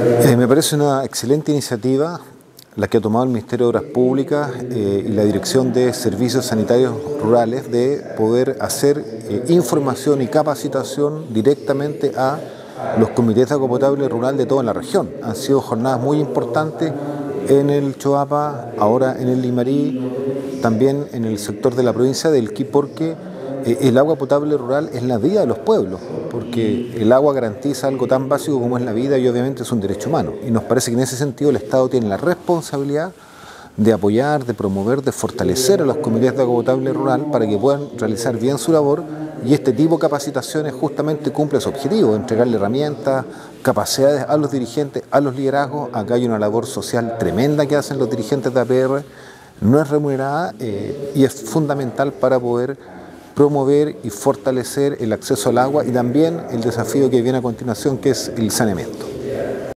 Eh, me parece una excelente iniciativa la que ha tomado el Ministerio de Obras Públicas eh, y la Dirección de Servicios Sanitarios Rurales de poder hacer eh, información y capacitación directamente a los comités de agua potable rural de toda la región. Han sido jornadas muy importantes en el Choapa, ahora en el Limarí, también en el sector de la provincia del Quí, porque el agua potable rural es la vida de los pueblos, porque el agua garantiza algo tan básico como es la vida y obviamente es un derecho humano. Y nos parece que en ese sentido el Estado tiene la responsabilidad de apoyar, de promover, de fortalecer a los comités de agua potable rural para que puedan realizar bien su labor y este tipo de capacitaciones justamente cumple su objetivo, entregarle herramientas, capacidades a los dirigentes, a los liderazgos. Acá hay una labor social tremenda que hacen los dirigentes de APR, no es remunerada eh, y es fundamental para poder promover y fortalecer el acceso al agua y también el desafío que viene a continuación que es el saneamiento.